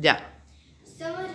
Ya. Somos